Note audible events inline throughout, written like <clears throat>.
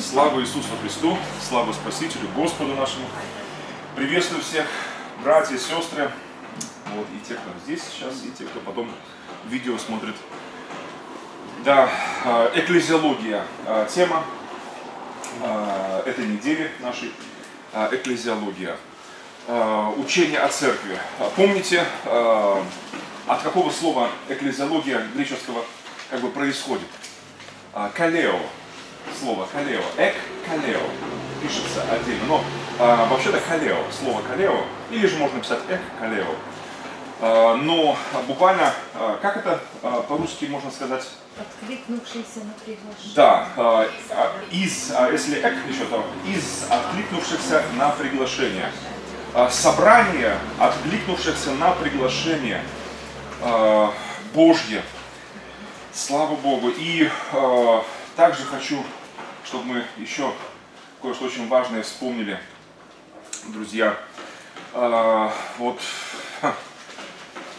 Слава Иисусу Христу, слава Спасителю, Господу нашему. Приветствую всех, братья, сестры, вот, и те, кто здесь сейчас, и те, кто потом видео смотрит. Да, э, экклезиология, э, тема э, этой недели нашей, экклезиология, учение о церкви. Помните, от какого слова экклезиология греческого как бы происходит? Калео, слово калео, эк калео пишется отдельно, но а, вообще-то калео, слово калео, или же можно писать эк калео. А, но буквально, а, как это а, по-русски можно сказать? Откликнувшийся на приглашение. Да, а, а, из, а, если эк еще, то из откликнувшихся на приглашение. А, собрание откликнувшихся на приглашение а, Божье. Слава Богу. И а, также хочу, чтобы мы еще кое-что очень важное вспомнили, друзья. А, вот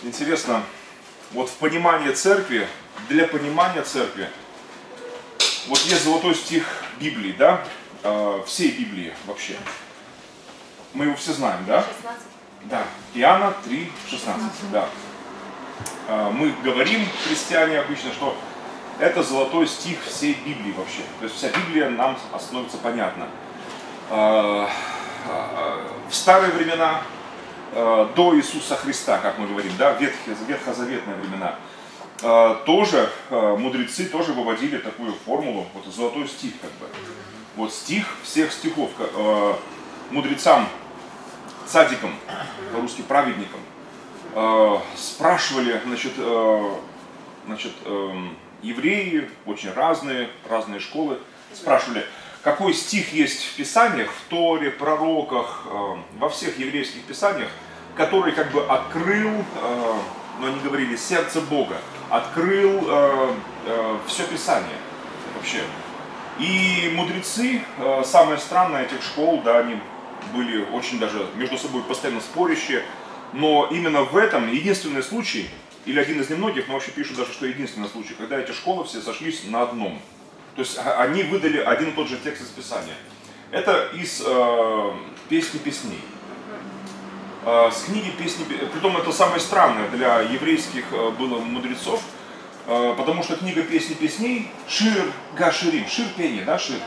интересно, вот в понимании церкви, для понимания церкви, вот есть золотой стих Библии, да, а, всей Библии вообще. Мы его все знаем, да? 16. Да, Иоанна 3, 16, да. А, Мы говорим, христиане, обычно, что это золотой стих всей Библии вообще. То есть вся Библия нам становится понятна. А, а, В старые времена, а, до Иисуса Христа, как мы говорим, да, ветхозаветные времена, а, тоже а, мудрецы тоже выводили такую формулу, вот золотой стих как бы. Вот стих всех стихов, а, мудрецам, цадикам, по-русски праведникам, а, спрашивали, значит, а, значит, эм, евреи, очень разные, разные школы, спрашивали, какой стих есть в Писаниях, в Торе, пророках, э, во всех еврейских Писаниях, который как бы открыл, э, ну они говорили, сердце Бога, открыл все Писание вообще. И мудрецы, э, самое странное этих школ, да, они были очень даже между собой постоянно спорящие, но именно в этом единственный случай, или один из немногих, но вообще пишут даже, что единственный случай, когда эти школы все сошлись на одном. То есть а- они выдали один и тот же текст из Писания. Это из э, песни песней. Э, с книги песни, Пе- притом это самое странное для еврейских э, было мудрецов, э, потому что книга песни песней Шир Гаширим, Шир пение, да, Шир?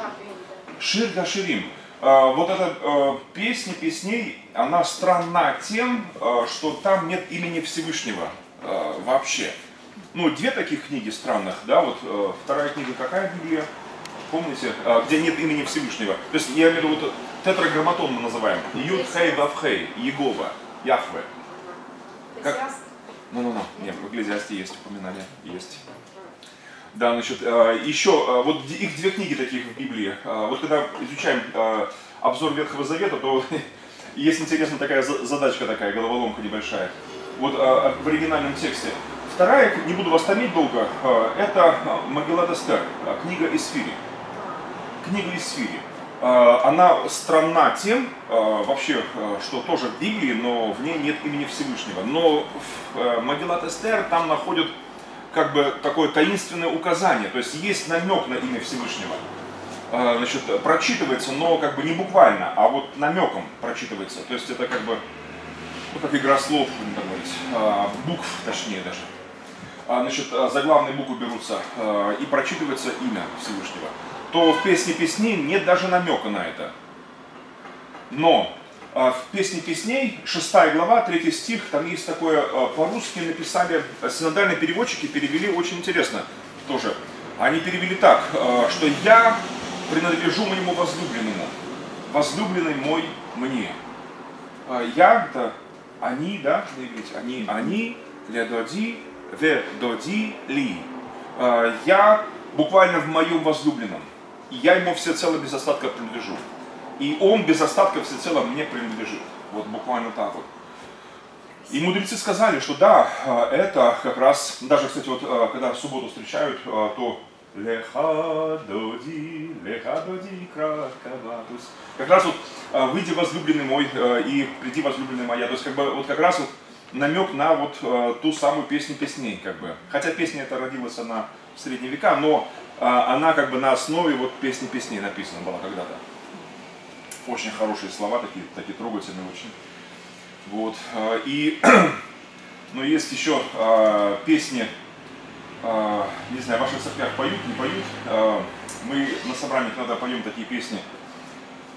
Шир Гаширим. Э, Вот эта э, песня песней, она странна тем, э, что там нет имени Всевышнего вообще. Ну, две таких книги странных, да, вот э, вторая книга какая Библия? Помните, Э, где нет имени Всевышнего. То есть я имею в виду вот тетраграмматон мы называем. Юд Хей Вав Хей, Егова, Яхве. Как? Ну-ну-ну, нет, в Экклезиасте есть упоминание, есть. Да, значит, э, еще, э, вот их две книги таких в Библии. Э, Вот когда изучаем обзор Ветхого Завета, то <laughs> есть интересная такая за- задачка такая, головоломка небольшая. Вот э, в оригинальном тексте. Вторая, не буду вас томить долго, э, это Магеллат Эстер, книга Исфири. Книга Исфири. Э, Она странна тем, вообще, что тоже в Библии, но в ней нет имени Всевышнего. Но в э, Магеллат Эстер там находят как бы такое таинственное указание, то есть есть намек на имя Всевышнего. Значит, прочитывается, но как бы не буквально, а вот намеком прочитывается. То есть это как бы, ну, как игра слов, будем так говорить, э, букв точнее даже. А, Значит, э, заглавные буквы берутся э, и прочитывается имя Всевышнего. То в песне песней нет даже намека на это. Но в песне песней, 6 глава, 3 стих, там есть такое, по-русски написали, синодальные переводчики перевели очень интересно тоже. Они перевели так, что я принадлежу моему возлюбленному, возлюбленный мой мне. Я, это они, да, на они, они, ледоди, ведоди, ли. Э, Я буквально в моем возлюбленном. Я ему всецело без остатка принадлежу. И он без остатка всецело мне принадлежит. Вот буквально так вот. И мудрецы сказали, что да, э, это как раз, даже, кстати, вот э, когда в субботу встречают, то леха доди, леха доди кракава. То есть как раз вот э, выйди возлюбленный мой э, и приди возлюбленная моя. То есть как бы вот как раз вот намек на вот э, ту самую песню песней, как бы. Хотя песня эта родилась она в средние века, но она как бы на основе вот песни песней написана была когда-то. Очень хорошие слова, такие, такие трогательные очень. Вот. И, <clears throat> но есть еще песни, не знаю, в ваших церквях поют, не поют. Э, Мы на собраниях иногда поем такие песни.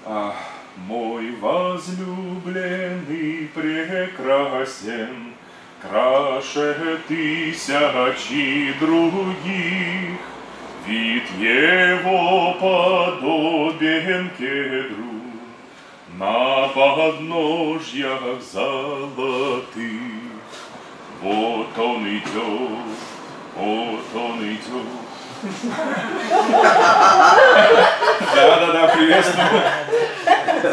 А, Мой возлюбленный прекрасен, краше тысячи других, вид его подобен кедру на подножьях золотых. Вот он идет, вот он идет. Да, да, да, приветствую.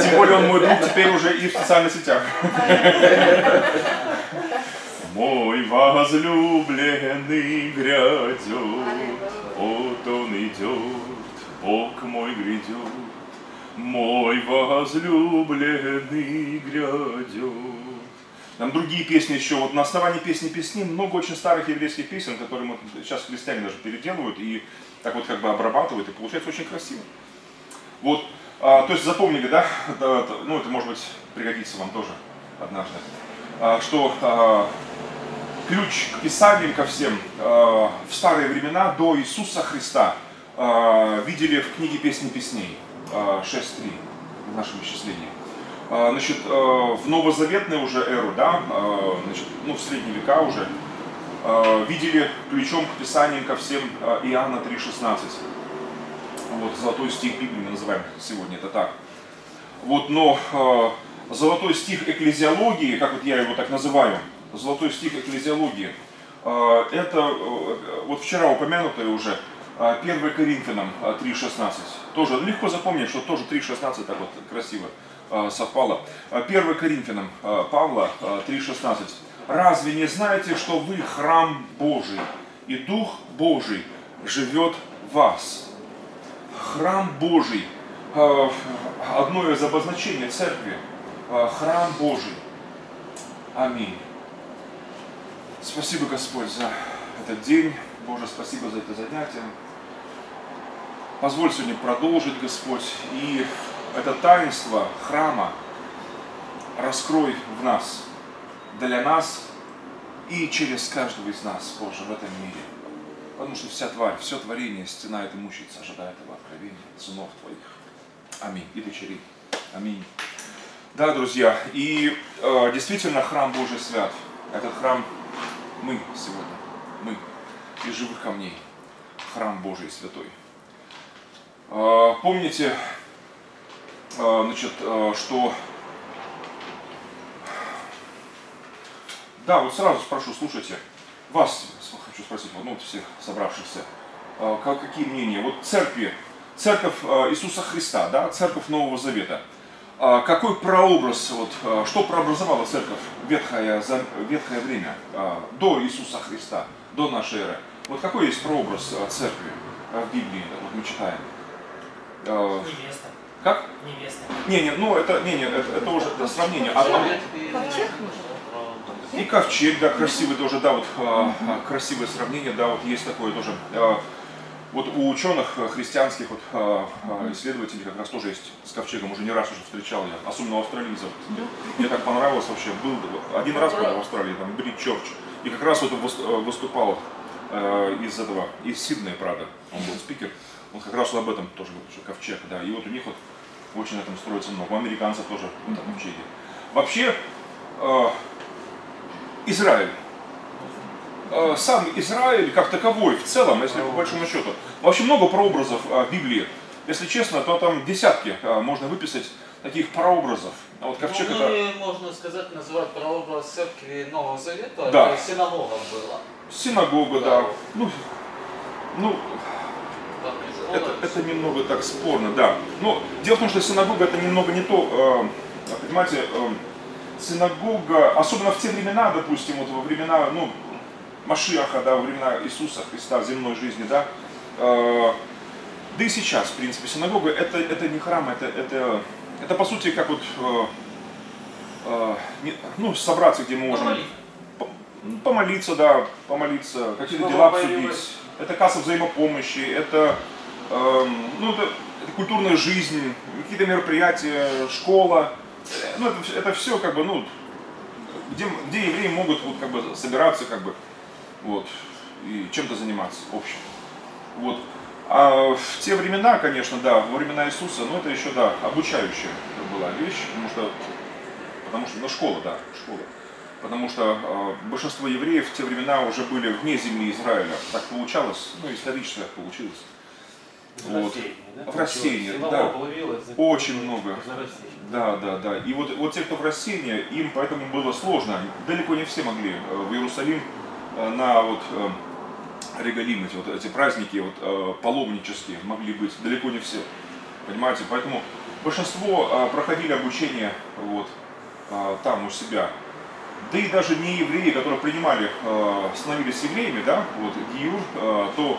Тем более он мой друг теперь уже и в социальных сетях. Мой возлюбленный грядет, вот он идет, Бог мой грядет, мой возлюбленный грядет. Там другие песни еще, вот на основании песни песни много очень старых еврейских песен, которые мы, сейчас христиане даже переделывают и так вот как бы обрабатывают, и получается очень красиво. Вот, а, то есть запомнили, да, ну это может быть пригодится вам тоже однажды, А, что а, ключ к Писаниям ко всем а, в старые времена до Иисуса Христа а, видели в книге «Песни песней» а, 6.3 в нашем исчислении. А, Значит, э, в новозаветную уже эру, да, э, значит, ну, в средние века уже, э, видели ключом к Писаниям ко всем Иоанна 3,16. Вот, золотой стих Библии мы называем сегодня, это так. Вот, но золотой стих экклезиологии, как вот я его так называю, золотой стих экклезиологии, это э, вот вчера упомянутое уже, э, 1 Коринфянам э, 3.16. Тоже легко запомнить, что тоже 3.16 так вот красиво совпало. Э, 1 Коринфянам э, Павла э, 3.16. Разве не знаете, что вы храм Божий, и Дух Божий живет в вас? Храм Божий. Э, Одно из обозначений церкви. Э, Храм Божий. Аминь. Спасибо, Господь, за этот день. Боже, спасибо за это занятие. Позволь сегодня продолжить, Господь, и это таинство храма раскрой в нас, для нас и через каждого из нас, Боже, в этом мире. Потому что вся тварь, все творение стенает и мучается, ожидая этого откровения, сынов Твоих. Аминь. И дочерей. Аминь. Да, друзья, и э, действительно храм Божий свят. Этот храм мы сегодня, мы, из живых камней. Храм Божий святой. Э, помните, значит, э, что... Да, вот сразу спрошу, слушайте, вас хочу спросить, ну, вот всех собравшихся, э, как- какие мнения? Вот церкви, церковь Иисуса Христа, да, церковь Нового Завета, а какой прообраз, вот, что прообразовала церковь ветхое, ветхое время, до Иисуса Христа, до нашей эры? Вот какой есть прообраз церкви в Библии, вот мы читаем? Невеста. Как? Невеста. Не, не, ну это, не, не, это, это уже да, сравнение. А- а- Ковчег и ковчег, да, красивый тоже, да, вот а, а, красивое сравнение, да, вот есть такое тоже. А, вот у ученых христианских вот, исследователей как раз тоже есть с ковчегом, уже не раз уже встречал я, особенно у австралийцев. Мне так понравилось вообще, был один раз был в Австралии, там Брит Чорч, и как раз вот выступал из этого, из Сиднея, правда, он был спикер, он как раз вот об этом тоже говорит, что ковчег, да, и вот у них вот очень на этом строится много, у американцев тоже в этом ковчеге. Вообще, э, Израиль. Э, Сам Израиль как таковой в целом, если по большому счету. Вообще много прообразов э, Библии. Если честно, то там десятки э, можно выписать таких прообразов. А вот ковчег ну, это можно сказать, называть прообраз церкви Нового Завета, Да. это синагога была. синагога, Да. да. Ну, ну это, это немного так спорно, да. Но дело в том, что синагога это немного не то, э, понимаете, э, синагога, особенно в те времена, допустим, вот во времена, ну, Машиаха, да, во времена Иисуса Христа в земной жизни, да, э, да и сейчас, в принципе, синагога это, это не храм, это, это, это по сути как вот, э, э, не- ну, собраться, где мы можем. Ну, Помолиться, да, помолиться, какие-то дела обсудить. Это касса взаимопомощи, это, эм, ну, это, это культурная жизнь, какие-то мероприятия, школа. Э, Ну, это, это все как бы, ну, где, где евреи могут вот, как бы, собираться, как бы, вот, и чем-то заниматься общим. Вот. А в те времена, конечно, да, во времена Иисуса, ну это еще, да, обучающая была вещь, потому что, потому что, ну школа, да, школа. Потому что э, большинство евреев в те времена уже были вне земли Израиля. Так получалось, ну исторически так получилось. Вот. Да? В рассеянии, да. появилось, за- Очень много. Да, да, да. И вот, вот те, кто в рассеянии, им поэтому было сложно. Далеко не все могли э, в Иерусалим э, на вот э, регалим, эти, вот, эти праздники вот, паломнические могли быть. Далеко не все. Понимаете? Поэтому большинство проходили обучение вот, там у себя. Да и даже не евреи, которые принимали, э, становились евреями, да, вот, Гиюр, э, то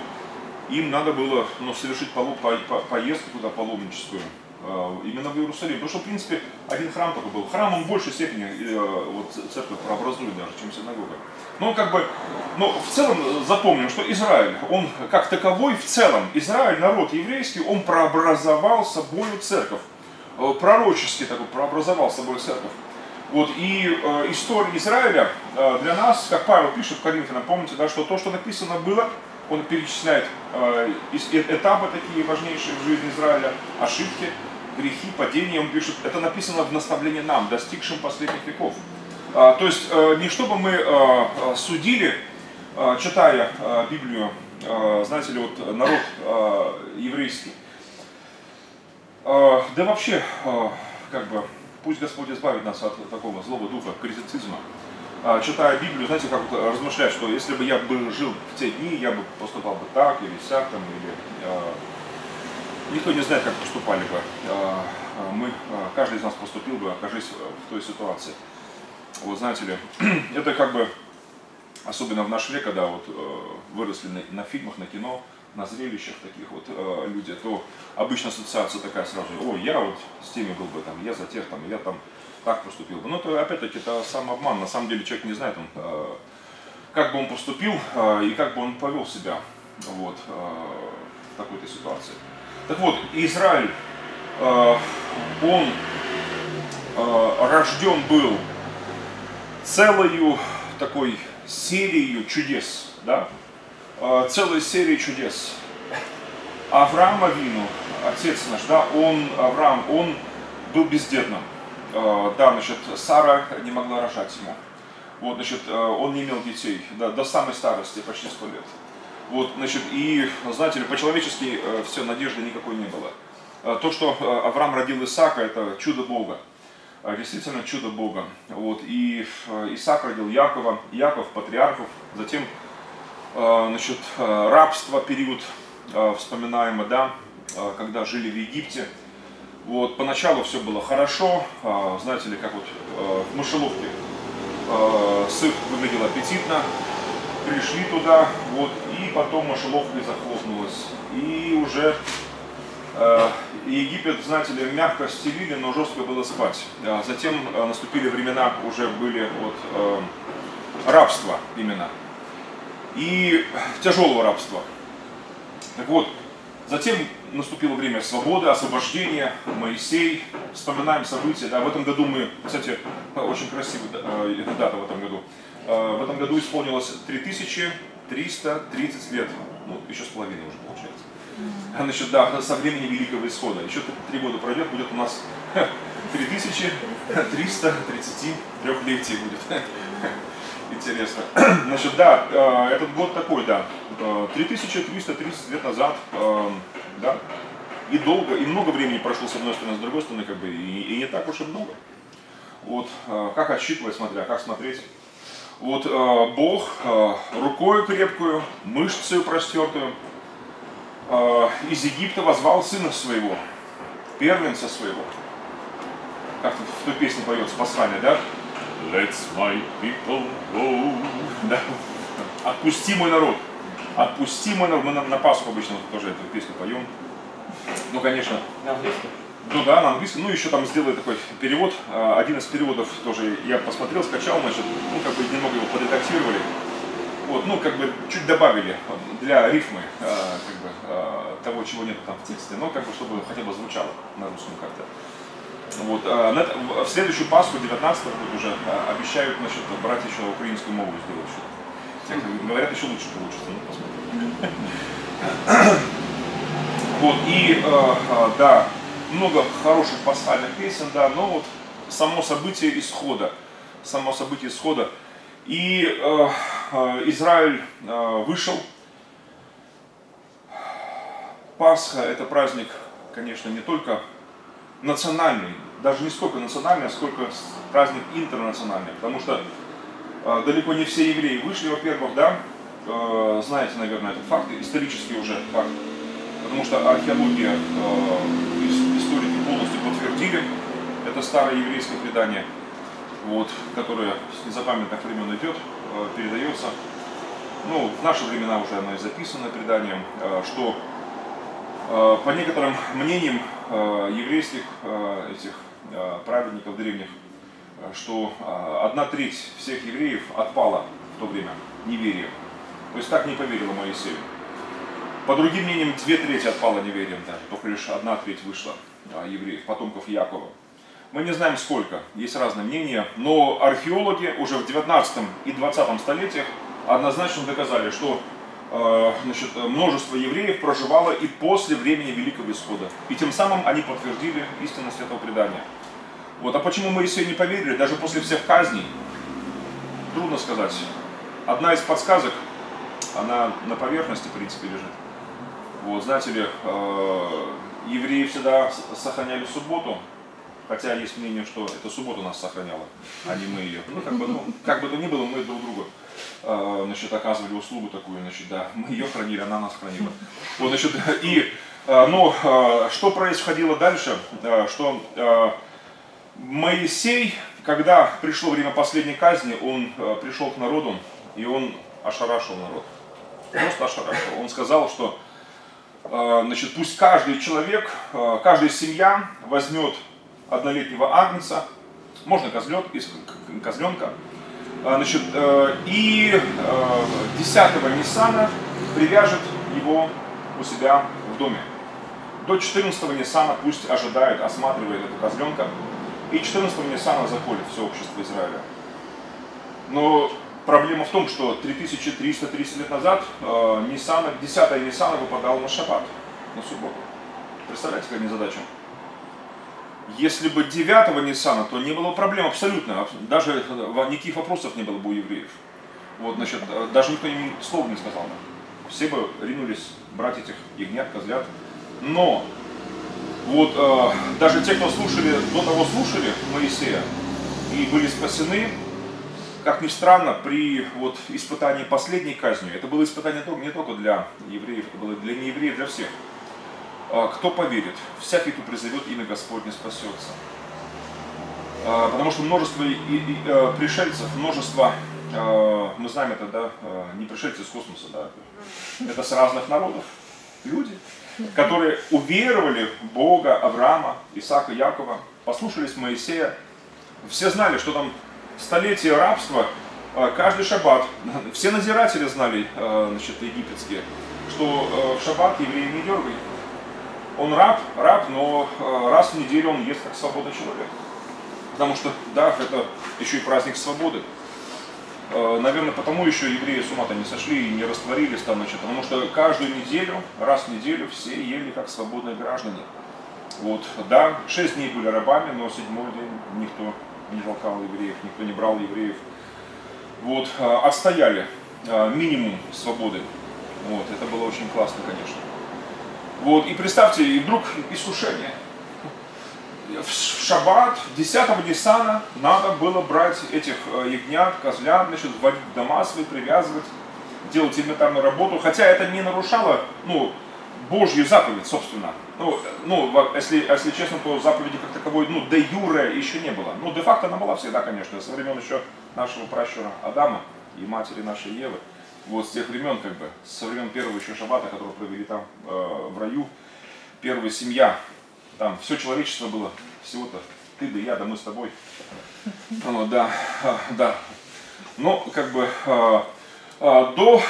им надо было ну, совершить полу- по- по- поездку туда паломническую, э, именно в Иерусалим. Потому что, в принципе, один храм только был. Храм он в большей степени вот, церковь прообразует даже, чем синагога. Но как бы, но в целом запомним, что Израиль, он как таковой в целом, Израиль, народ еврейский, он прообразовал собою церковь. Пророчески такой прообразовал собой церковь. Вот, и э, история Израиля э, для нас, как Павел пишет в Коринфянам, помните, да, что то, что написано было, он перечисляет э, э- этапы такие важнейшие в жизни Израиля, ошибки, грехи, падения. Он пишет, это написано в наставлении нам, достигшим последних веков. А, то есть э, не чтобы мы э, э, судили, э, читая э, Библию, э, знаете ли, вот народ э, еврейский, Э, Да вообще, э, как бы, пусть Господь избавит нас от такого злого духа, критицизма. А, Читая Библию, знаете, как вот размышлять, что если бы я бы жил в те дни, я бы поступал бы так или сяк, там, или... э, Никто не знает, как поступали бы. Э, Мы, каждый из нас поступил бы, окажись в той ситуации. Вот знаете ли, <clears throat> это как бы, особенно в наш век, когда вот э, выросли на, на фильмах, на кино, на зрелищах таких вот э, люди, то обычно ассоциация такая сразу, о, я вот с теми был бы там, я за тех там, я там так поступил бы. Но это опять-таки это самообман. На самом деле человек не знает, он, э, как бы он поступил э, и как бы он повел себя вот, э, в такой-то ситуации. Так вот, Израиль, э, он э, рожден был целою такой серией чудес, да? Э, целой серией чудес. Авраам Авину, отец наш, да, он, Авраам, он был бездетным. Э, Да, значит, Сара не могла рожать ему. Вот, значит, э, он не имел детей да, до самой старости, почти сто лет. Вот, значит, и, знаете ли, по-человечески все, надежды никакой не было. То, что Авраам родил Исаака, это чудо Бога. Действительно чудо Бога. Вот, и Исаак родил Якова, Яков патриархов, затем значит, э, рабство, период э, вспоминаемый, да, э, когда жили в Египте. Вот, поначалу все было хорошо, э, знаете ли, как вот э, в мышеловке э, сыр выглядел аппетитно, пришли туда, вот, и потом мышеловка захлопнулась. И уже э, Египет, знаете ли, мягко стелили, но жестко было спать. Затем э, наступили времена, уже были вот, э, рабства именно. И тяжелого рабства. Так вот, затем наступило время свободы, освобождения, Моисей, вспоминаем события. Да, в этом году мы, кстати, очень красивая э, эта дата в этом году. Э, В этом году исполнилось 3330 лет, ну, еще с половиной уже получается. А, Значит, да, со времени Великого Исхода. Еще три года пройдет, будет у нас <laughs> 3333 летий будет. Интересно. <clears throat> Значит, да, э, этот год такой, да. Э, 3330 лет назад, э, да. И долго, и много времени прошло с одной стороны, с другой стороны, как бы, и, и не так уж и много. Вот, э, как отсчитывать, смотря, как смотреть. Вот э, Бог э, рукою крепкую, мышцею простертую, э, из Египта возвал сына своего, первенца своего. Как в той песне поется послание, да? Let my people go. Да. Отпусти мой народ. Отпусти мой народ. Мы на, на Пасху обычно тоже эту песню поем. Ну, конечно, На английском? Ну да, на английском. Ну, еще там сделали такой перевод. А, Один из переводов тоже я посмотрел, скачал, значит, ну, как бы немного его подредактировали. Вот, ну, как бы чуть добавили для рифмы, а, как бы, а, того, чего нет там в тексте, но как бы, чтобы хотя бы звучало на русском как-то. Вот, а, в следующую Пасху, 19 год уже, а, обещают, значит, брать еще украинскую мову сделать. что-то. Говорят, еще лучше получится, ну, посмотрим. Вот, и, э, да, много хороших пасхальных песен, да, но вот само событие исхода, само событие исхода. И э, э, Израиль э, вышел. Пасха – это праздник, конечно, не только национальный, даже не сколько национальный, а сколько праздник интернациональный, потому что э, далеко не все евреи вышли, во-первых, да, Э, знаете, наверное, этот факт, исторический уже факт, потому что археология, э, ис- историки полностью подтвердили это старое еврейское предание, вот, которое с незапамятных времен идет, э, передается. Ну, в наши времена уже оно и записано преданием, э, что э, по некоторым мнениям э, еврейских э, этих праведников древних, э, что э, одна треть всех евреев отпала в то время неверием. То есть так не поверила Моисею. По другим мнениям, две трети отпало неверием даже, только лишь одна треть вышла евреев, потомков Якова. Мы не знаем сколько, есть разные мнения, но археологи уже в 19 и 20 столетиях однозначно доказали, что э, значит, множество евреев проживало и после времени Великого Исхода. И тем самым они подтвердили истинность этого предания. Вот. А почему Моисею не поверили, даже после всех казней, трудно сказать. Одна из подсказок, она на поверхности, в принципе, лежит. Вот, знаете ли, э, евреи всегда сохраняли субботу, хотя есть мнение, что это суббота нас сохраняла, а не мы ее. Ну, как бы, ну, как бы то ни было, мы друг другу э, значит, оказывали услугу такую, значит, да, мы ее хранили, она нас хранила. <laughs> Вот, значит, и, э, но э, что происходило дальше, э, что э, Моисей, когда пришло время последней казни, он э, пришел к народу, и он ошарашил народ. Просто ошарашил. Он сказал, что э, значит, пусть каждый человек, э, каждая семья возьмет однолетнего агнца, можно козлет, козленка, значит, э, и э, 10 Ниссана привяжет его у себя в доме. До 14 Ниссана пусть ожидает, осматривает этого козленка, и 14 Ниссана заколет все общество Израиля. Но проблема в том, что 3330 лет назад э, Ниссана, 10 Ниссана выпадал на шаббат, на субботу. Представляете, какая незадача? Если бы 9 Ниссана, то не было бы проблем абсолютно. Абс- Даже э, никаких вопросов не было бы у евреев. Вот, значит, э, даже никто им слова не сказал. Все бы ринулись брать этих ягнят, козлят. Но вот э, даже те, кто слушали, до того слушали Моисея и были спасены, как ни странно, при вот, испытании последней казнью, это было испытание не только для евреев, это было для неевреев, для всех. А, Кто поверит, всякий, кто призовет имя Господне, спасется. А, Потому что множество э, пришельцев, множество, мы знаем это, да, не пришельцы из космоса, да, это с разных народов, люди, которые уверовали в Бога, Авраама, Исаака, Якова, послушались Моисея. Все знали, что там столетия рабства, каждый шаббат, <laughs> все надзиратели знали, значит, египетские, что в шаббат евреи не дергай. Он раб, раб, но э, раз в неделю он ест как свободный человек. Потому что, да, это еще и праздник свободы. Э, Наверное, потому еще евреи с ума-то не сошли и не растворились там, значит, потому что каждую неделю, раз в неделю все ели как свободные граждане. Вот, да, шесть дней были рабами, но седьмой день никто не толкал евреев, никто не брал евреев. Вот, э, отстояли минимум свободы. Вот, это было очень классно, конечно. Вот, и представьте, и вдруг искушение. В шаббат 10 Ниссана надо было брать этих э, ягнят, козлят, значит, вводить в дома свои, привязывать, делать элементарную работу, хотя это не нарушало, ну, Божью заповедь, собственно. Ну, ну, если, если честно, то заповеди как таковой, ну, де юре еще не было. Ну, де-факто она была всегда, конечно, со времен еще нашего пращура Адама и матери нашей Евы. Вот с тех времен, как бы, со времен первого еще шаббата, который провели там э, в раю, первая семья Там все человечество было всего-то ты да я, да мы с тобой. Ну, да, да. Но как бы а, а, до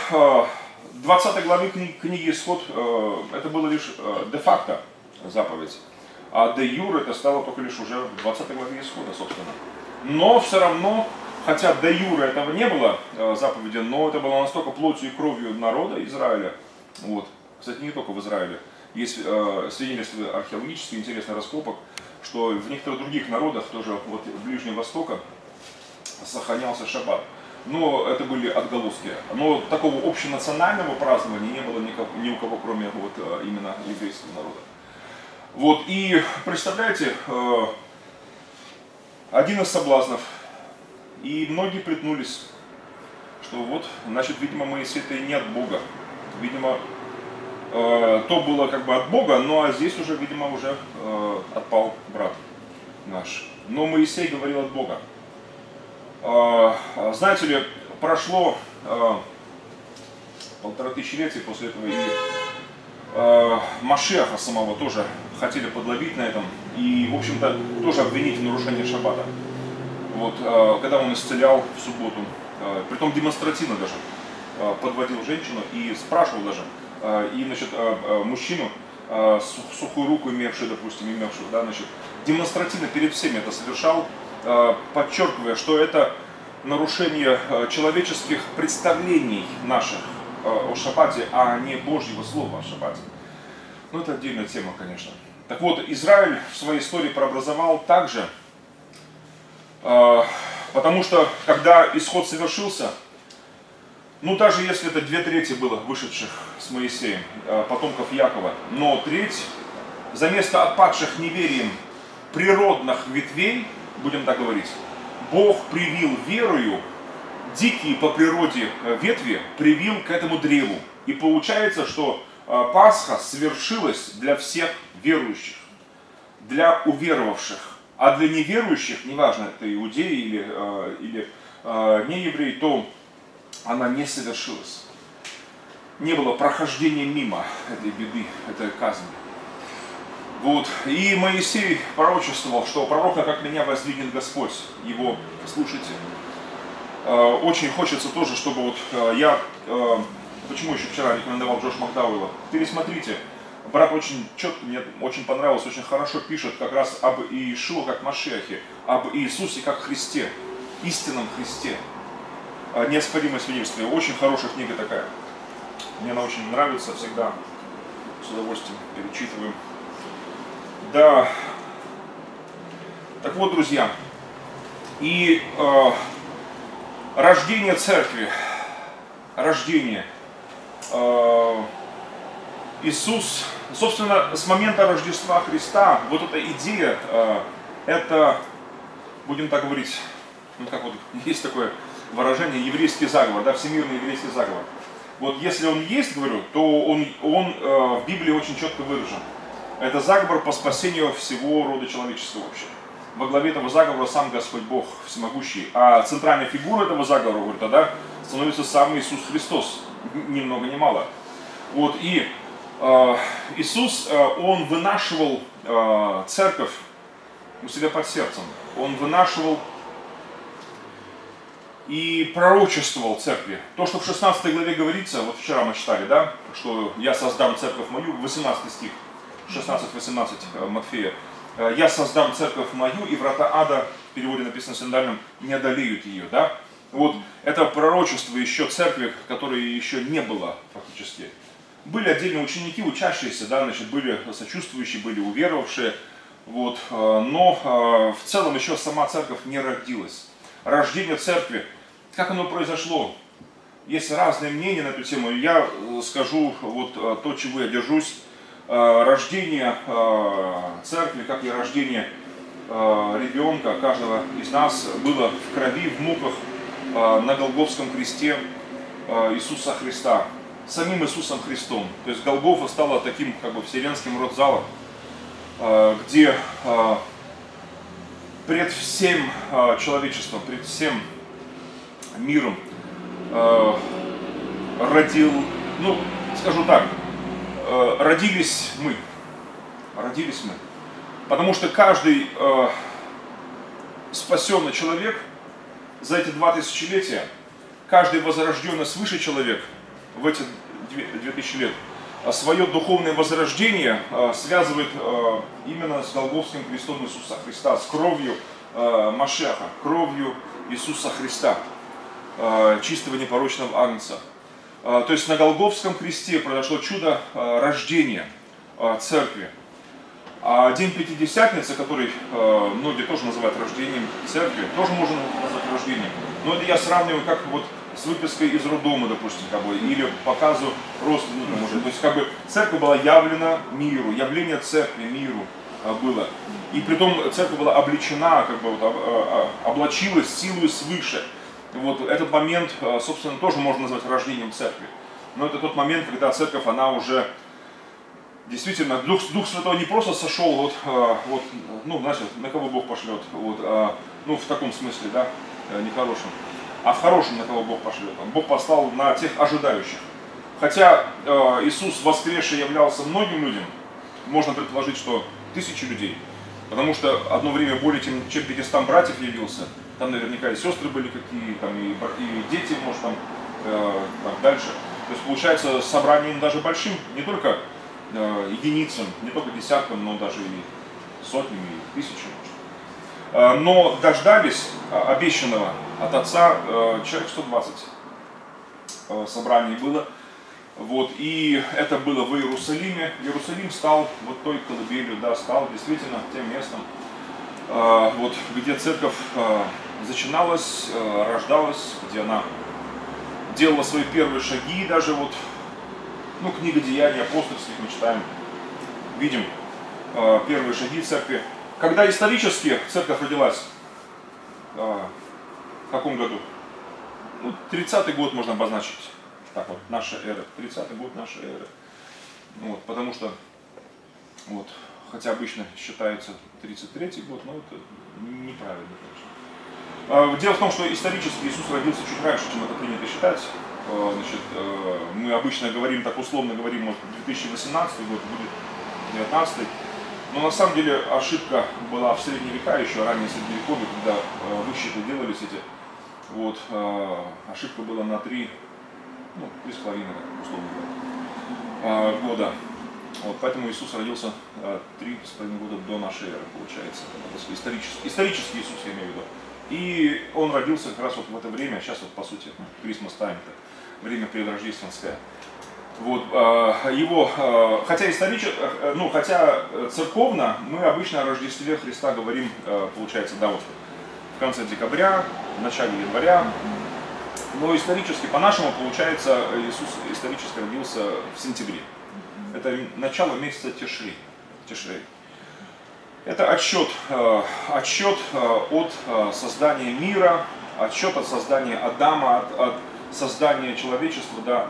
20 главы книги Исход это было лишь де-факто заповедь. А де юр это стало только лишь уже в 20 главе Исхода, собственно. Но все равно, хотя де юра этого не было заповеди, но это было настолько плотью и кровью народа Израиля. Вот. Кстати, не только в Израиле. Есть э, свидетельства археологические, интересных раскопок, что в некоторых других народах, тоже вот Ближнего Востока, сохранялся шаббат. Но это были отголоски. Но такого общенационального празднования не было ни у кого, кроме вот э, именно еврейского народа. Вот, и представляете, э, один из соблазнов, и многие притнулись, что вот, значит, видимо, Моисей это не от Бога. Видимо, э, то было как бы от Бога, ну а здесь уже, видимо, уже э, отпал брат наш. Но Моисей говорил от Бога. Э, знаете ли, прошло э, полтора тысячелетия после этого, и э, Машеха самого тоже хотели подловить на этом, и, в общем-то, тоже обвинить в нарушении шаббата. Вот, э, когда он исцелял в субботу, э, притом демонстративно даже, э, подводил женщину и спрашивал даже, а, и значит, а, а, мужчину, сухую руку имевшую, допустим, имевшую, да, значит, демонстративно перед всеми это совершал, подчеркивая, что это нарушение человеческих представлений наших о шаббате, а не Божьего слова о шаббате. Ну, это отдельная тема, конечно. Так вот, Израиль в своей истории преобразовал также, потому что, когда исход совершился, ну, даже если это две трети было вышедших с Моисеем, э, потомков Якова, но треть за место отпадших неверием природных ветвей, будем так говорить, Бог привил верою дикие по природе э, ветви, привил к этому древу. И получается, что э, Пасха свершилась для всех верующих, для уверовавших. А для неверующих, неважно, это иудеи или, или не евреи, то она не совершилась. Не было прохождения мимо этой беды, этой казни. Вот. И Моисей пророчествовал, что пророка, как меня воздвигнет Господь, его слушайте. Э, очень хочется тоже, чтобы вот э, я, э, почему еще вчера рекомендовал Джош Макдауэлла, пересмотрите, брат очень четко, мне очень понравилось, очень хорошо пишет как раз об Иешуа как Машехе, об Иисусе как Христе, истинном Христе. А, неоспоримое свидетельство. Очень хорошая книга такая. Мне она очень нравится всегда. С удовольствием перечитываю. Да. Так вот, друзья. И э, рождение церкви, рождение. Э, Иисус, собственно, с момента Рождества Христа, вот эта идея, э, это, будем так говорить, ну как вот <laughs> есть такое выражение еврейский заговор, да, всемирный еврейский заговор. Вот если он есть, говорю, то он, он э, в Библии очень четко выражен. Это заговор по спасению всего рода человечества вообще. Во главе этого заговора сам Господь Бог всемогущий. А центральной фигурой этого заговора, говорю, тогда становится сам Иисус Христос. Ни много ни мало. Вот, и Иисус, э, Он вынашивал э, церковь у себя под сердцем. Он вынашивал и пророчествовал церкви. То, что в 16 главе говорится, вот вчера мы читали, да, что я создам церковь мою, 18 стих, 16-18 э, Матфея. «Э, я создам церковь мою, и врата ада, в переводе написано синдальным, не одолеют ее, да. Вот это пророчество еще церкви, которой еще не было фактически. Были отдельные ученики, учащиеся, да, значит, были сочувствующие, были уверовавшие, вот, э, но в целом еще сама церковь не родилась рождение церкви. Как оно произошло? Есть разные мнения на эту тему. Я э, скажу вот э, то, чего я держусь. Э, рождение церкви, как и рождение ребенка каждого из нас было в крови, в муках на Голговском кресте Иисуса Христа, самим Иисусом Христом. То есть Голгофа стала таким как бы вселенским родзалом, где пред всем э, человечеством, пред всем миром э, родил, ну, скажу так, э, родились мы, родились мы. Потому что каждый э, спасенный человек за эти два тысячелетия, каждый возрожденный свыше человек в эти две, две тысячи лет, а свое духовное возрождение э, связывает э, именно с Голговским крестом Иисуса Христа, с кровью Машеха, кровью Иисуса Христа, чистого непорочного агнца. То есть на Голговском кресте произошло чудо рождения церкви. А День Пятидесятницы, который многие тоже называют рождением церкви, тоже можно назвать рождением. Но это я сравниваю как вот с выпиской из роддома, допустим, как бы, или показу родственникам уже. То есть как бы церковь была явлена миру, явление церкви миру э, было. И при том церковь была обличена, как бы вот, э, э, облачилась силой свыше. Вот этот момент, собственно, тоже можно назвать рождением церкви. Но это тот момент, когда церковь, она уже действительно, Дух, Дух Святой не просто сошел, вот, вот, ну, значит, на кого Бог пошлет, вот, ну, в таком смысле, да, э, нехорошем, а в хорошем, на кого Бог пошлет. Бог послал на тех ожидающих. Хотя э, Иисус воскресший являлся многим людям, можно предположить, что тысячи людей, потому что одно время более чем 500 братьев явился, там наверняка и сестры были какие, там и, и дети, может, там, э, там дальше. То есть получается собранием даже большим, не только э, единицам, не только десяткам, но даже и сотнями, и тысячам. Э, но дождались э, обещанного от Отца, э, человек 120 э, собраний было. Вот, и это было в Иерусалиме. Иерусалим стал вот той колыбелью, да, стал действительно тем местом, вот, где церковь начиналась, э, рождалась, где она делала свои первые шаги, даже вот ну, книга Деяний апостольских мы читаем, видим первые шаги церкви. Когда исторически церковь родилась, э, в каком году? Ну, 30-й год можно обозначить. Так вот, наша эра. 30-й год нашей эры. Ну вот, потому что, вот, хотя обычно считается 33-й год, но это неправильно, конечно. Дело в том, что исторически Иисус родился чуть раньше, чем это принято считать. Э, значит, мы обычно говорим, так условно говорим, вот 2018 год, будет 19 но на самом деле ошибка была в средние века, еще ранее средневековье, когда э, высчеты делались эти. Вот, ошибка была на 3, ну, 3,5, условно говоря, года. Вот, поэтому Иисус родился три с половиной года до нашей эры, получается. Исторический, исторический Иисус, я имею в виду. И он родился как раз вот в это время, сейчас вот по сути, Christmas time, время предрождественское. Вот, а, его, а, хотя исторически, ну, хотя церковно, мы обычно о Рождестве Христа говорим, получается, да, вот в конце декабря, в начале января, но исторически, по-нашему, получается, Иисус исторически родился в сентябре. Это начало месяца Тишри. Тишрей. Это отсчет, отсчет от создания мира, отсчет от создания Адама, от, от создания человечества, да,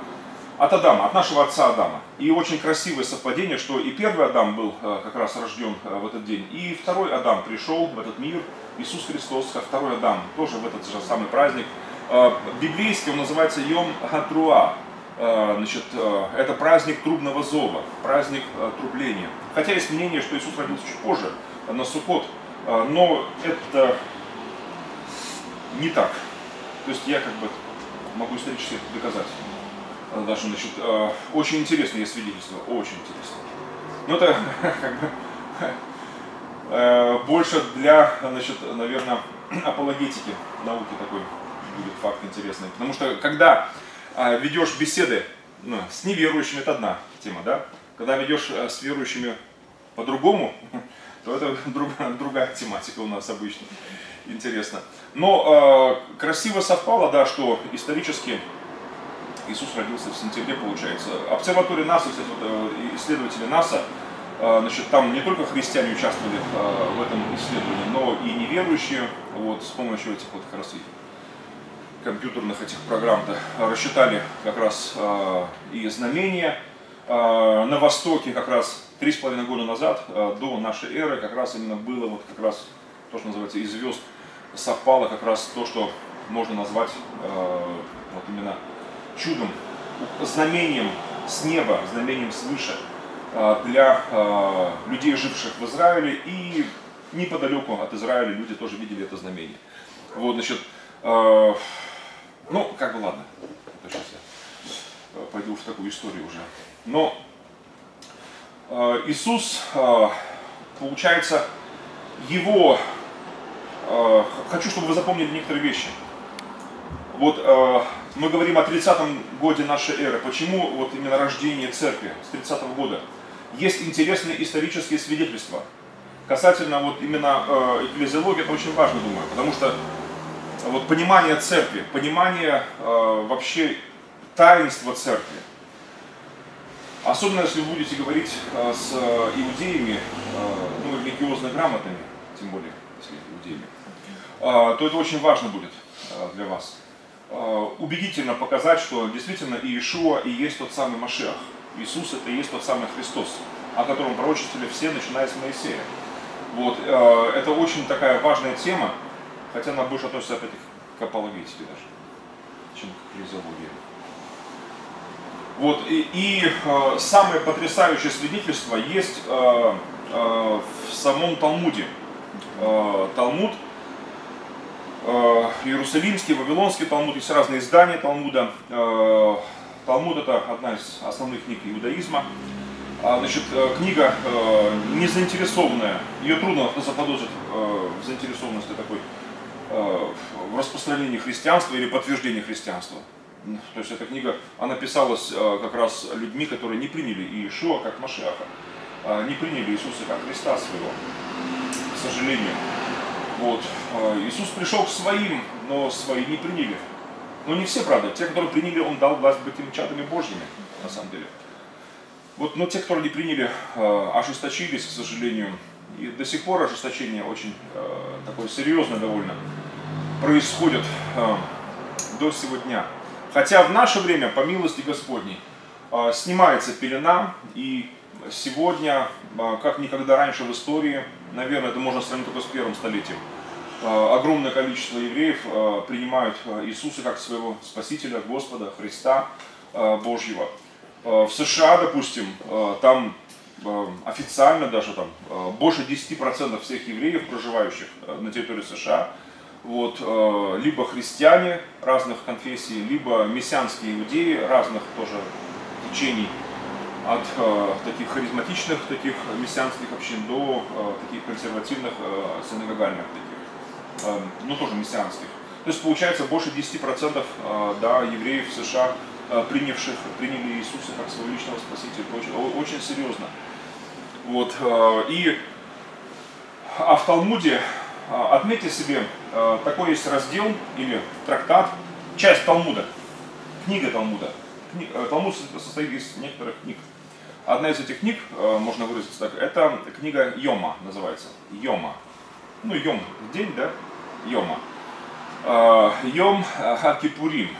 от Адама, от нашего отца Адама. И очень красивое совпадение, что и первый Адам был э, как раз рожден э, в этот день, и второй Адам пришел в этот мир, Иисус Христос, как второй Адам, тоже в этот же самый праздник. Э, библейский он называется Йом Хатруа, значит, это праздник трубного зова, праздник трубления. Хотя есть мнение, что Иисус родился чуть позже, на Суккот, но это не так. То есть я как бы могу исторически это доказать. Даже, значит, э, очень интересное свидетельство, очень интересно. Но это <laughs> как бы э, больше для, значит, наверное, <clears throat> апологетики науки такой будет факт интересный. Потому что когда э, ведешь беседы ну, с неверующими, это одна тема, да? Когда ведешь с верующими по-другому, <laughs> то это <laughs> другая, другая тематика у нас обычно. Интересно. Но э, красиво совпало, да, что исторически Иисус родился в сентябре, получается. Обсерватория НАСА, кстати, вот, э, исследователи НАСА, э, значит, там не только христиане участвовали э, в этом исследовании, но и неверующие, вот, с помощью этих вот как раз компьютерных этих программ-то рассчитали как раз э, и знамения э, на Востоке как раз три с половиной года назад, э, до нашей эры, как раз именно было вот как раз то, что называется из звезд совпало как раз то, что можно назвать э, вот именно чудом, знамением с неба, знамением свыше. а, для а, людей, живших в Израиле, и неподалеку от Израиля люди тоже видели это знамение. Вот, значит, а, ну, как бы ладно, сейчас я пойду в такую историю уже. Но Иисус, получается, его, хочу, чтобы вы запомнили некоторые вещи. Вот э, мы говорим о 30-м годе нашей эры. Почему вот именно рождение церкви с 30-го года? Есть интересные исторические свидетельства. Касательно вот именно э, экклезиологии, это очень важно, думаю, потому что вот понимание церкви, понимание э, вообще таинства церкви. Особенно если вы будете говорить э, с иудеями, э, ну, религиозно грамотными, тем более, если иудеями, э, то это очень важно будет э, для вас. Э, убедительно показать, что действительно Иешуа и есть тот самый Машех. Иисус это и есть тот самый Христос, о котором пророчествовали все, начиная с Моисея. Вот, э, это очень такая важная тема, Хотя она больше относится опять к апологетике даже, чем к физиологии. Вот, и, и э, самое потрясающее свидетельство есть в самом Талмуде. Талмуд, Иерусалимский, Вавилонский Талмуд, есть разные издания Талмуда. Э, Талмуд это одна из основных книг иудаизма. А, значит, э, книга э, не заинтересованная, ее трудно заподозрить э, в заинтересованности такой Э, в распространении христианства или подтверждении христианства. То есть эта книга, она писалась э, как раз людьми, которые не приняли Иешуа как Машиаха, а не приняли Иисуса как Христа своего, к сожалению. Вот. Э, Иисус пришел к своим, но свои не приняли. Но не все, правда. Те, которые приняли, Он дал власть быть им чадами Божьими, на самом деле. Вот, но те, которые не приняли, ожесточились, к сожалению, и до сих пор ожесточение очень э, такое серьезное довольно происходит э, до сего дня. Хотя в наше время, по милости Господней, э, снимается пелена, и сегодня, э, как никогда раньше в истории, наверное, это можно сравнить только с первым столетием, э, огромное количество евреев э, принимают э, Иисуса как своего Спасителя, Господа, Христа Божьего. В США, допустим, там официально даже там больше 10% всех евреев, проживающих на территории США, вот, либо христиане разных конфессий, либо мессианские иудеи разных тоже течений, от таких харизматичных таких мессианских общин до таких консервативных синагогальных таких, ну тоже мессианских. То есть получается больше 10% да, евреев в США принявших, приняли Иисуса как своего личного спасителя. Очень, очень серьезно. Вот, э, и, а в Талмуде, э, отметьте себе, э, такой есть раздел или трактат, часть Талмуда, книга Талмуда. Талмуд состоит из некоторых книг. Одна из этих книг, можно выразиться так, это книга Йома называется. Йома. Ну, Йом, день, да? Йома. Йом Хакипурим,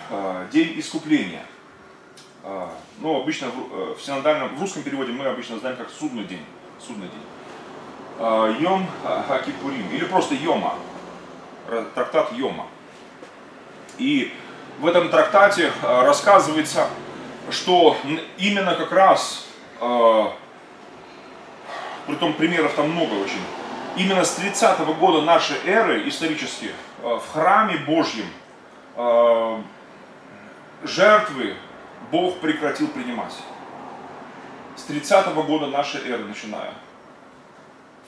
день искупления. Ну, обычно в синодальном, в русском переводе мы обычно знаем как судный день судный день. Йом Хакипурим, или просто Йома, трактат Йома. И в этом трактате рассказывается, что именно как раз, притом примеров там много очень, именно с 30 -го года нашей эры исторически в храме Божьем жертвы Бог прекратил принимать с 30 -го года нашей эры начиная.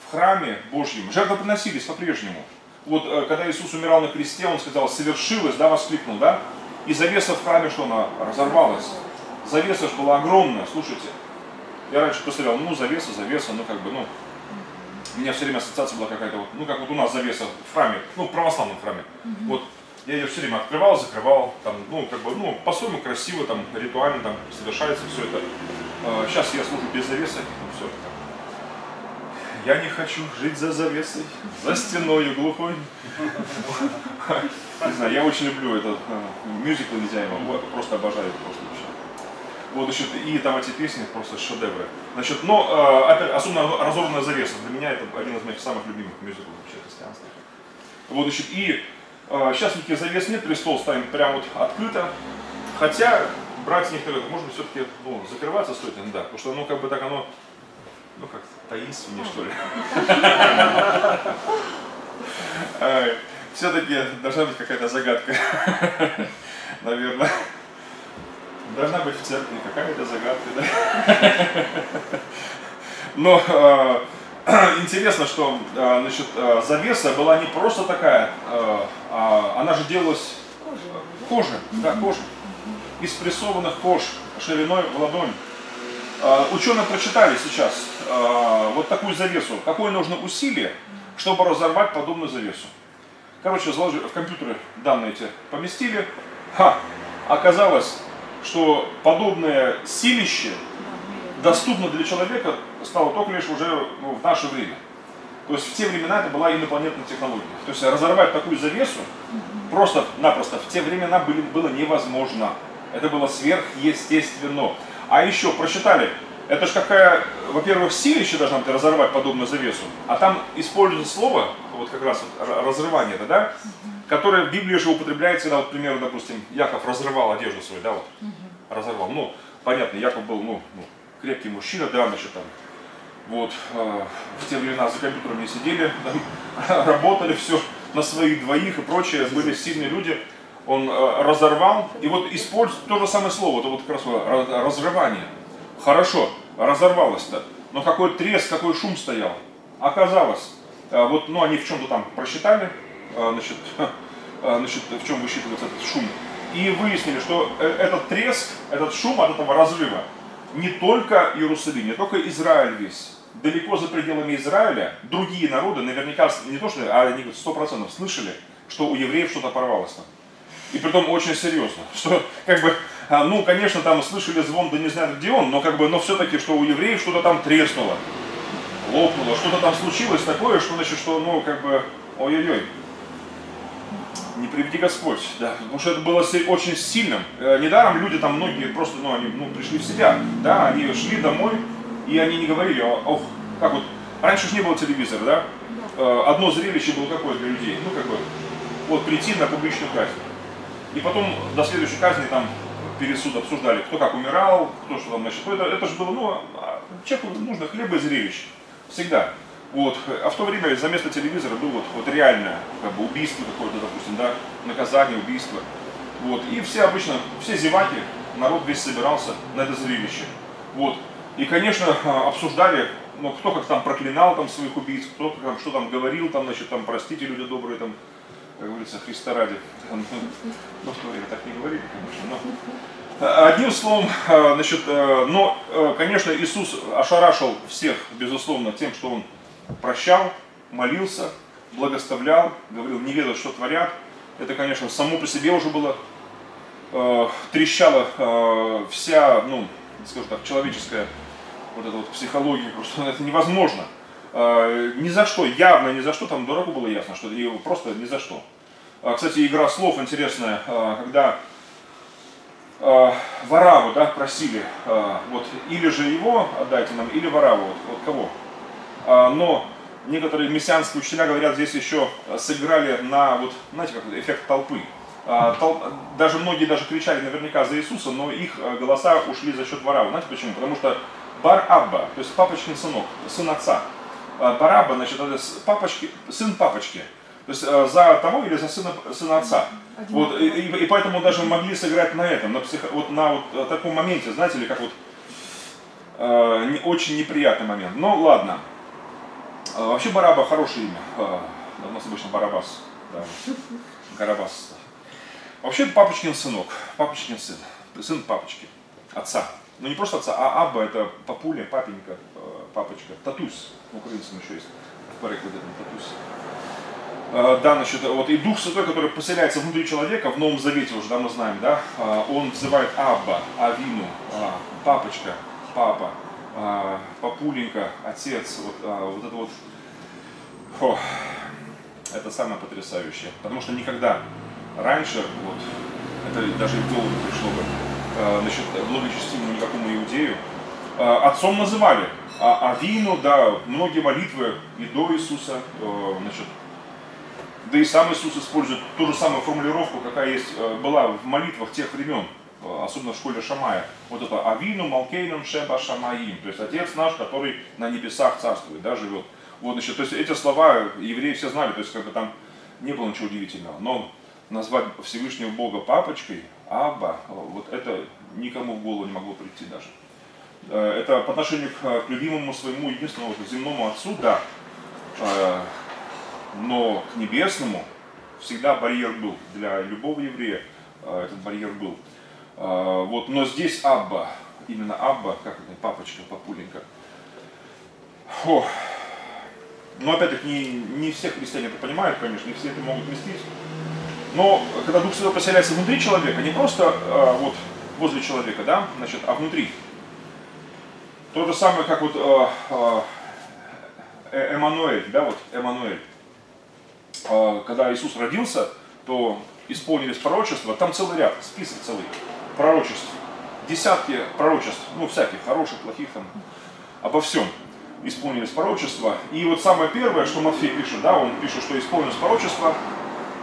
В храме Божьем жертвы приносились по-прежнему. Вот э, когда Иисус умирал на кресте, Он сказал, совершилось, да, воскликнул, да? И завеса в храме, что она разорвалась. Завеса же была огромная, слушайте. Я раньше представлял, ну, завеса, завеса, ну, как бы, ну, у меня все время ассоциация была какая-то, вот, ну, как вот у нас завеса в храме, ну, в православном храме. Mm-hmm. Вот, я ее все время открывал, закрывал, там, ну, как бы, ну, по-своему красиво, там, ритуально, там, совершается все это. Сейчас а, я служу без завесы, ну, все. Я не хочу жить за завесой, за стеной глухой. Не знаю, я очень люблю этот э, мюзикл Лизяева, просто обожаю это просто вообще. Вот, значит, и там эти песни просто шедевры. Значит, но, э, особенно разорванная завеса, для меня это один из моих самых любимых мюзиклов вообще христианских. Вот, значит, и Сейчас а, никаких завес нет, престол станет прямо вот открыто. Хотя брать некоторые, может быть, все-таки ну, закрываться стоит иногда, потому что ну как бы так оно ну как таинственнее что ли. Все-таки должна быть какая-то загадка. <laughs> Наверное. Должна быть в церкви какая-то загадка, да? <laughs> Но э, <clears throat> интересно, что э, значит, э, завеса была не просто такая, э, а она же делалась Кожа, да, кожи, из прессованных кож шириной в ладонь. Ученые прочитали сейчас вот такую завесу. Какое нужно усилие, чтобы разорвать подобную завесу. Короче, в компьютеры данные эти поместили. Ха! Оказалось, что подобное силище доступно для человека стало только лишь уже ну, в наше время. То есть в те времена это была инопланетная технология. То есть разорвать такую завесу просто-напросто в те времена были, было невозможно. Это было сверхъестественно. А еще прочитали, это же какая, во-первых, силище должна быть разорвать подобную завесу, а там используется слово, вот как раз вот разрывание, это, да, которое в Библии же употребляется, когда, вот, к примеру, допустим, Яков разрывал одежду свою, да, вот, разорвал. Ну, понятно, Яков был, ну, ну, крепкий мужчина, да, значит, там, вот, э, в те времена за компьютером не сидели, <laughs> там, работали все на своих двоих и прочее, были сильные люди. Он э, разорвал, и вот использует то же самое слово, это вот как раз разрывание. Хорошо, разорвалось-то, но какой треск, какой шум стоял. Оказалось, э, вот, ну, они в чем-то там просчитали, значит, э, <laughs> значит, в чем высчитывается этот шум, и выяснили, что э, этот треск, этот шум от этого разрыва не только Иерусалим, не только Израиль весь. Далеко за пределами Израиля другие народы наверняка, не то что, а они сто процентов слышали, что у евреев что-то порвалось там. И притом очень серьезно. <laughs> Что, как бы, а, ну, конечно, там слышали звон, да не знаю где он, но как бы, но все-таки, что у евреев что-то там треснуло, лопнуло, что-то там случилось такое, что значит, что, ну, как бы, ой-ой-ой. Не приведи Господь, да, потому что это было очень сильным. Э, Недаром люди там многие просто, ну, они, ну, пришли в себя, да, они шли домой, и они не говорили, «О, ох, как вот, раньше же не было телевизора, да, Э, одно зрелище было какое для людей, ну, как бы, вот, прийти на публичную казнь. И потом до следующей казни там перед суд обсуждали, кто как умирал, кто что там, значит, это, это же было, ну, а человеку нужно хлеба и зрелище, всегда. Вот. А в то время за место телевизора было вот, вот реальное как бы, убийство какое-то, допустим, да, наказание, убийство. Вот. И все обычно, все зеваки, народ весь собирался на это зрелище. Вот. И, конечно, а, обсуждали, ну, кто как там проклинал там своих убийц, кто там, что там говорил, там, значит, там, простите, люди добрые, там, как говорится, Христа ради. Ну, ну, что, я так не говорили, конечно, но... А, Одним словом, а, значит, э, но, конечно, Иисус ошарашил всех, безусловно, тем, что Он прощал, молился, благословлял, говорил, не ведал, что творят. Это, конечно, само по себе уже было э, трещала э, вся, ну, скажем так, человеческая вот эта вот психология, просто это невозможно. Э, ни за что, явно ни за что, там дураку было ясно, что его просто ни за что. А, Кстати, игра слов интересная, э, когда э, Вараву, да, просили, э, вот, или же его отдайте нам, или Вараву, вот, вот кого. А, Но некоторые мессианские учителя говорят, здесь еще э, сыграли на, вот, знаете, как эффект толпы. А, Даже многие даже кричали наверняка за Иисуса, но их э, голоса ушли за счет Варавы. Знаете почему? Потому что Бар Абба, то есть папочкин сынок, сын отца. А, Бараба, значит, это папочки, сын папочки. То есть э, за того или за сына, сына отца. Вот, и, и- и поэтому даже могли сыграть на этом, на, психо- вот на вот таком моменте, знаете ли, как вот э, не- очень неприятный момент. Но ладно. А, Вообще Бараба хорошее имя. А, нас обычно Барабас. Да. Карабас. Вообще это папочкин сынок, папочкин сын, сын папочки, отца. Ну не просто отца, а Абба это папуля, папенька, э, папочка, татусь, украинцам еще есть, в паре вот этом татусь. Э, Да, значит, вот и Дух Святой, который поселяется внутри человека, в Новом Завете уже, да, мы знаем, да, он называет Абба, Авину, папочка, папа, э, папуленька, отец, вот, э, вот это вот, Фу, это самое потрясающее, потому что никогда раньше, вот, это даже и в голову не пришло бы, э, значит, благочестивому никакому иудею, э, отцом называли, а Авину, да, многие молитвы и до Иисуса, э, значит, да и сам Иисус использует ту же самую формулировку, какая есть, э, была в молитвах тех времен. Особенно в школе Шамая, вот это Авину, Малкейном, Шеба, Шамаим, то есть Отец наш, который на небесах царствует, да, живет. Вот, значит, то есть эти слова евреи все знали, то есть как бы там не было ничего удивительного. Но назвать Всевышнего Бога папочкой, Абба, вот это никому в голову не могло прийти даже. Э, Это по отношению к к любимому своему единственному вот земному отцу, да. Э, Но к небесному всегда барьер был. Для любого еврея э, этот барьер был. Э, Вот, но здесь Абба, именно Абба, как это, папочка, папуленька. Фу. Но опять-таки не, не все христиане это понимают, конечно, не все это могут вместить. Но когда Дух Святой поселяется внутри человека, не просто э, вот возле человека, да, значит, а внутри. То же самое, как вот э, э, Эммануэль, да, вот Эммануэль. Э, когда Иисус родился, то исполнились пророчества, там целый ряд, список целый пророчеств. Десятки пророчеств, ну всяких, хороших, плохих там, обо всем исполнились пророчества. И вот самое первое, что Матфей пишет, да, он пишет, что исполнилось пророчество,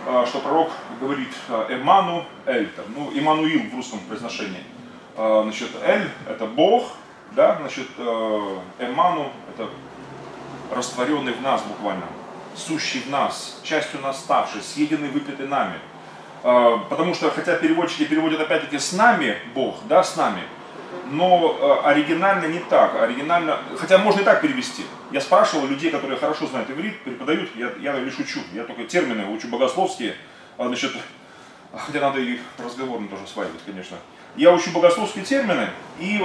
э, что пророк говорит э, Эману Эль, ну, Имануил в русском произношении. Э, Значит, Эль это Бог, да, значит, Эману это растворенный в нас буквально, сущий в нас, частью нас ставший, съеденный, выпитый нами. Э, Потому что, хотя переводчики переводят опять-таки с нами Бог, да, с нами, но э, оригинально не так. Оригинально, хотя можно и так перевести. Я спрашивал людей, которые хорошо знают иврит, преподают, я, я лишь учу, я только термины учу богословские, а, значит, <laughs> хотя надо и разговорно тоже осваивать, конечно. Я учу богословские термины и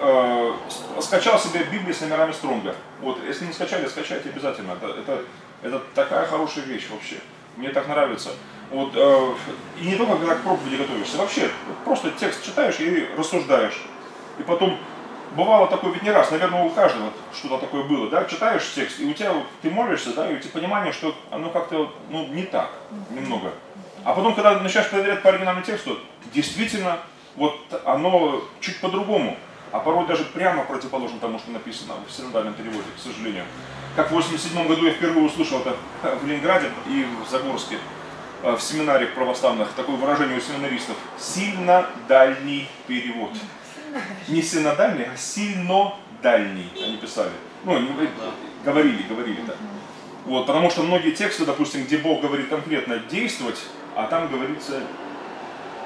э, скачал себе Библию с номерами Стронга. Вот, если не скачали, скачайте обязательно. Это, это, это такая хорошая вещь вообще. Мне так нравится. Вот, э, и не только когда к проповеди готовишься, вообще просто текст читаешь и рассуждаешь. И потом, бывало такое ведь не раз, наверное, у каждого что-то такое было, да, читаешь текст, и у тебя, ты молишься, да, и у тебя понимание, что оно как-то, ну, не так, немного. А потом, когда начинаешь проверять по оригинальному тексту, действительно, вот оно чуть по-другому, а порой даже прямо противоположно тому, что написано в синодальном переводе, к сожалению. Как в 87 году я впервые услышал это в Ленинграде и в Загорске, в семинариях православных, такое выражение у семинаристов. Сильно дальний перевод. Не сильнодальний, а сильно дальний, они писали. Ну, они говорили, говорили так. Вот, потому что многие тексты, допустим, где Бог говорит конкретно действовать, а там говорится,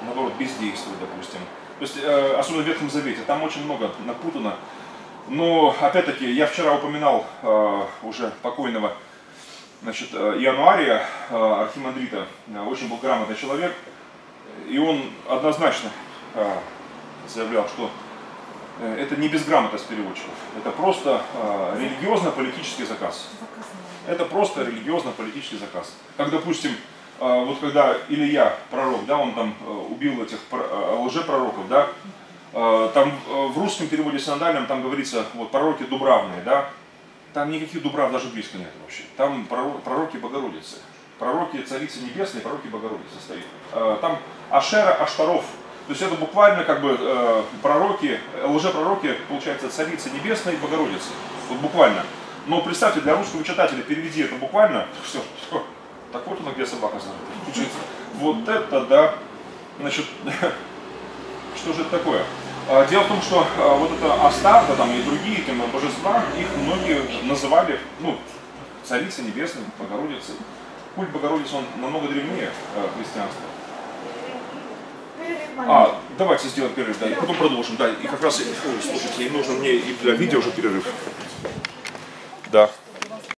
наоборот, бездействовать, допустим. То есть, э, особенно в Ветхом Завете, там очень много напутано. Но, опять-таки, я вчера упоминал э, уже покойного значит, э, Иануария, э, архимандрита, э, очень был грамотный человек, и он однозначно заявлял, что это не безграмотность переводчиков, это просто религиозно-политический заказ. Это просто религиозно-политический заказ. Как, допустим, вот когда Илья, пророк, да, он там убил этих про- лжепророков, да, там в русском переводе синодальном там говорится, вот, пророки дубравные, да, там никаких дубрав даже близко нет вообще. Там проро- пророки Богородицы. Пророки Царицы Небесной, пророки Богородицы стоит. Э, Там Ашера, Аштаров. То есть это буквально как бы э, пророки, лжепророки, получается, Царицы Небесной и Богородицы. Вот буквально. Но представьте, для русского читателя переведи это буквально, <laughs> все, все. Так вот она где собака знает. Вот это да. Значит, <laughs> что же это такое? А, Дело в том, что а, вот это Астарта там, и другие там, божества, их многие называли ну, царицей небесной, Богородицей. Культ Богородицы, он намного древнее э, христианства. А, давайте сделаем перерыв, да, и потом продолжим, да, и как раз, ой, слушайте, и нужно мне и для видео уже перерыв. Да.